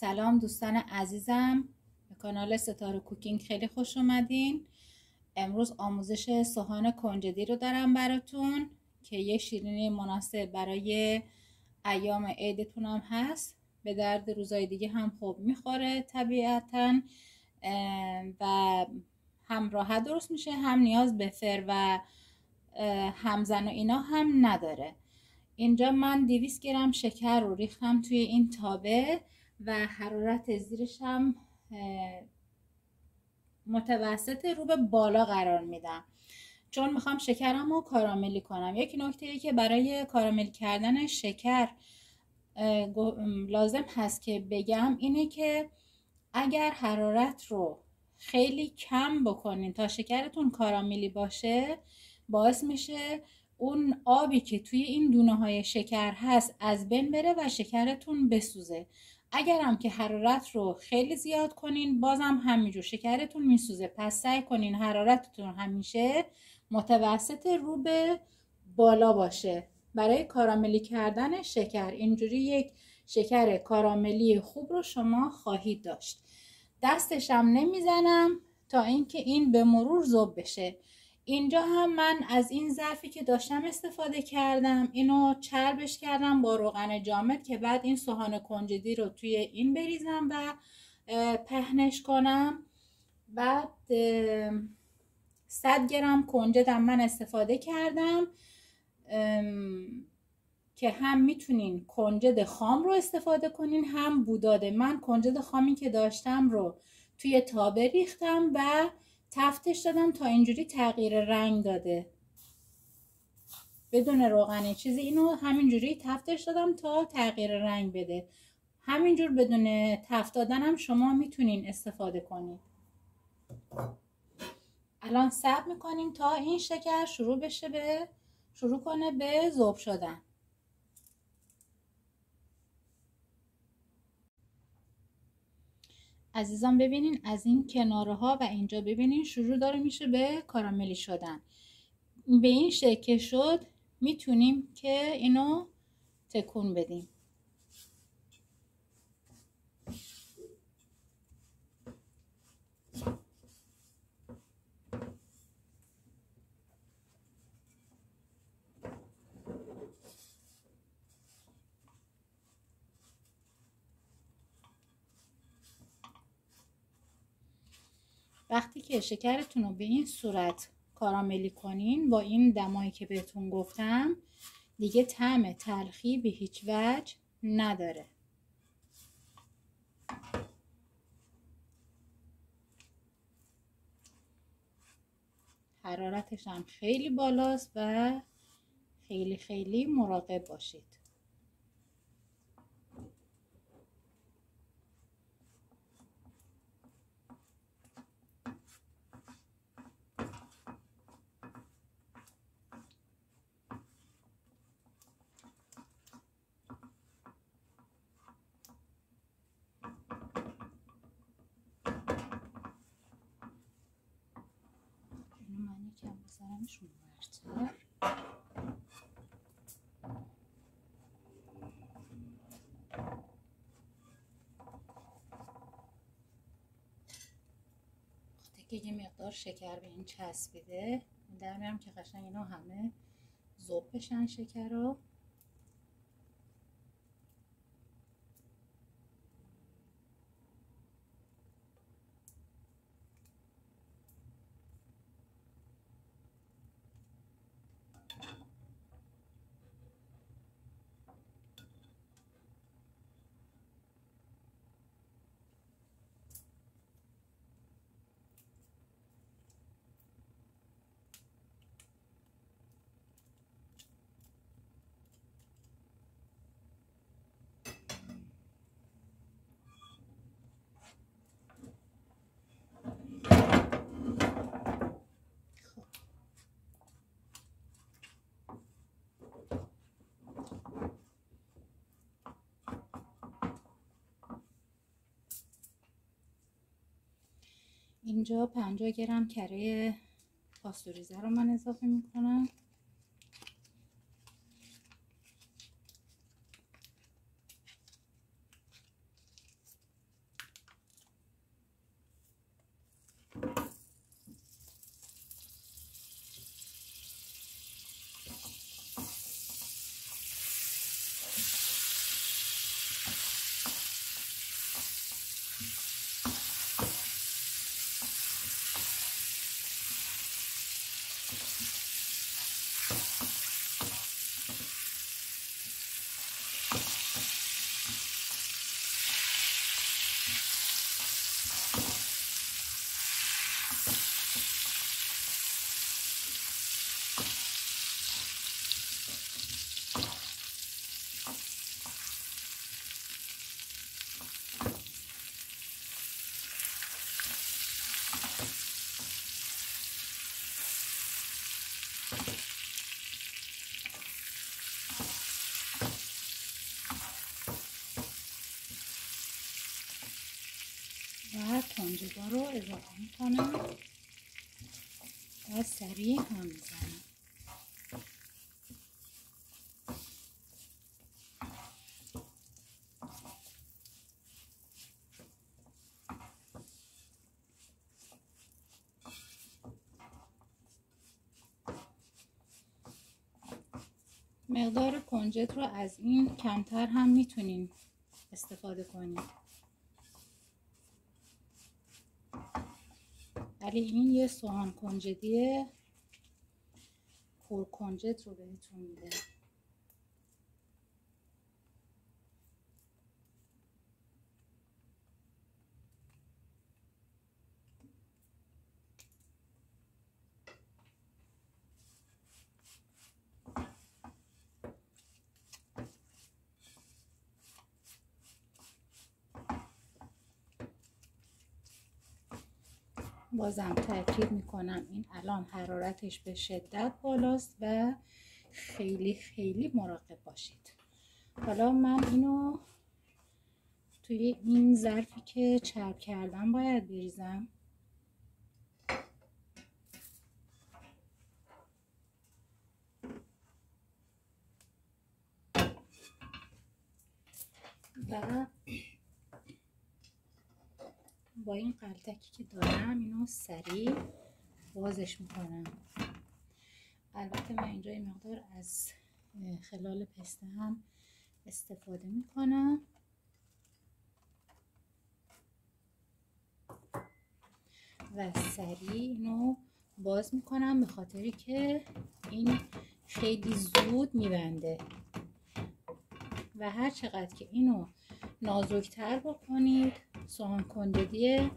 سلام دوستان عزیزم. به کانال ستاره کوکینگ خیلی خوش اومدین. امروز آموزش سوهان کنجدی رو دارم براتون که یه شیرینی مناسب برای ایام عیدتون هم هست. به درد روزای دیگه هم خوب می‌خوره طبیعتا و هم راحت درست میشه هم نیاز به فر و همزن و اینا هم نداره. اینجا من 200 گرم شکر رو ریختم توی این تابه. و حرارت زیرش هم متوسط رو به بالا قرار میدم. چون می‌خوام شکرم رو کاراملی کنم. یک نکته ای که برای کاراملی کردن شکر لازم هست که بگم اینه که اگر حرارت رو خیلی کم بکنین تا شکرتون کاراملی باشه باعث میشه اون آبی که توی این دونه های شکر هست از بین بره و شکرتون بسوزه. اگرم که حرارت رو خیلی زیاد کنین بازم همینجور شکرتون میسوزه. پس سعی کنین حرارتتون همیشه متوسط رو به بالا باشه. برای کاراملی کردن شکر اینجوری یک شکر کاراملی خوب رو شما خواهید داشت. دستشم نمی‌زنم تا اینکه این به مرور ذوب بشه. اینجا هم من از این ظرفی که داشتم استفاده کردم اینو چربش کردم با روغن جامد که بعد این سوهان کنجدی رو توی این بریزم و پهنش کنم. بعد 100 گرم کنجدم من استفاده کردم. که هم می‌تونین کنجد خام رو استفاده کنین هم بوداده. من کنجد خامی که داشتم رو توی تابه ریختم و تفتش دادم تا اینجوری تغییر رنگ داده. بدون روغنی. چیزی اینو همینجوری تفتش دادم تا تغییر رنگ بده. همینجور بدون تفت دادنم شما می‌تونین استفاده کنید. الان سب می‌کنیم تا این شکر شروع بشه به شروع کنه به ذوب شدن. عزیزان ببینین از این کناره ها و اینجا ببینین شروع داره میشه به کاراملی شدن. به این شکل شد می‌تونیم که اینو تکون بدیم. وقتی که شکرتون رو به این صورت کاراملی کنین با این دمایی که بهتون گفتم دیگه طعم تلخی به هیچ وجه نداره. حرارتش هم خیلی بالاست و خیلی خیلی مراقب باشید. بزنمشون ورتر وقتی که یه مقدار شکر به این چسبیده. در میارم که قشنگ اینا همه زوب بشن شکر رو اینجا 50 گرم کره پاستوریزه رو من اضافه می‌کنم. کنجدا رو اضافه می‌کنم و سریع هم می‌زنم. مقدار کنجد رو از این کمتر هم می‌تونین استفاده کنید ولی این یه سوهان کنجدی پر کنجد رو بهتون میده. بازم تاکید می‌کنم. این الان حرارتش به شدت بالاست و خیلی خیلی مراقب باشید. حالا من اینو توی این ظرفی که چرب کردم باید بریزم. و با این قلتکی که دارم اینو سریع بازش می‌کنم. البته من اینجا این مقدار از خلال پسته هم استفاده می‌کنم. و سریع اینو باز می‌کنم به خاطری که این خیلی زود میبنده. و هر چقدر که اینو نازکتر بکنید. سوهان کنجدی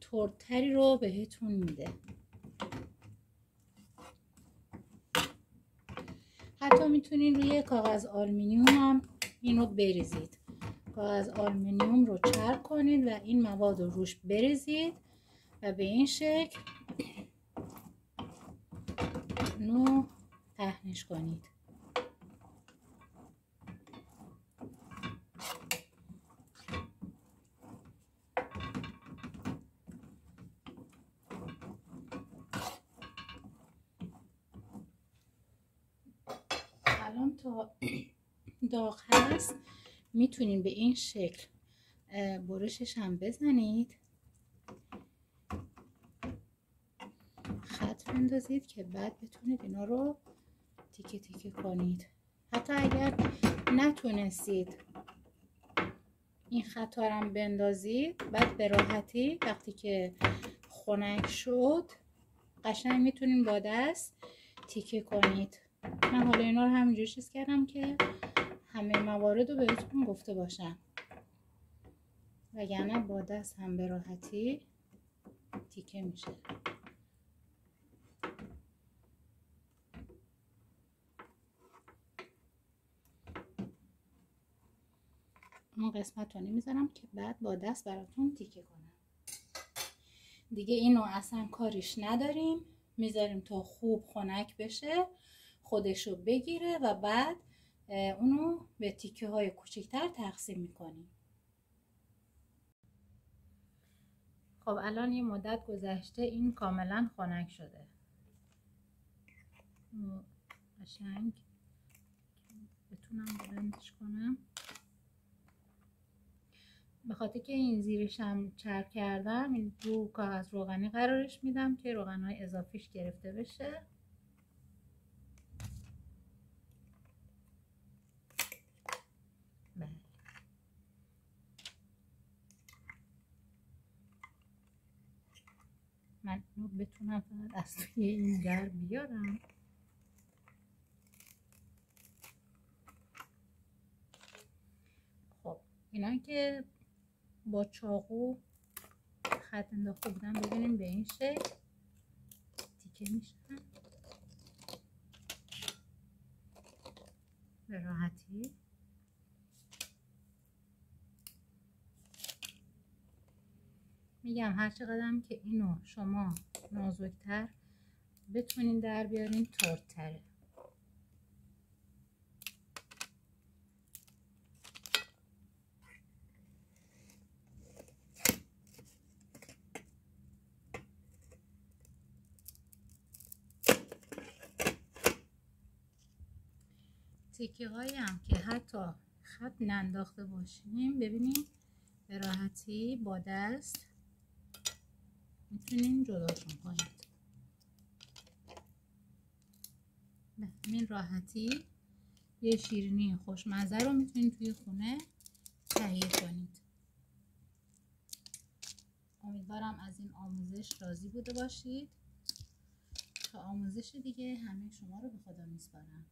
تردتری رو بهتون میده. حتی می‌تونین روی کاغذ آلومینیوم هم اینو بریزید. کاغذ آلومینیوم رو چرب کنید و این مواد رو روش بریزید و به این شکل اینو پهنش کنید. الان تا داغ هست می‌تونین به این شکل برشش هم بزنید. خط بندازید که بعد بتونید اینا رو تیکه تیکه کنید. حتی اگر نتونستید این خطا رو بندازید بعد به راحتی وقتی که خنک شد قشنگ می‌تونین با دست تیکه کنید. من حالا اینا رو همینجور چیز کردم که همه موارد رو بهتون گفته باشم. وگرنه با دست هم به راحتی تیکه میشه. اون قسمت رو نمی‌ذارم که بعد با دست براتون تیکه کنم. دیگه اینو اصلا کاریش نداریم. می‌ذاریم تا خوب خنک بشه. خودشو بگیره و بعد اونو به تیکه های کوچکتر تقسیم می‌کنیم. خب الان یه مدت گذشته این کاملا خنک شده. قشنگ. بتونم بلندش کنم. به خاطر که این زیرش هم چرب کردم این دو کاغذ روغنی قرارش میدم که روغن های اضافیش گرفته بشه. من اینو بتونم فقط از توی این در بیارم. خب اینا که با چاقو خط انداخته بودم ببینیم به این شکل تیکه میشن به راحتی. میگم هر چقدرم که اینو شما نازکتر بتونین در بیارین ترتره تیکه هایی هم که حتی خط ننداخته باشیم ببینیم به راحتی با دست می‌تونین جداشون کنید به همین راحتی. یه شیرینی خوشمزه رو می‌تونید توی خونه تهیه کنید. امیدوارم از این آموزش راضی بوده باشید. تا آموزش دیگه همه شما رو به خدا میسپارم.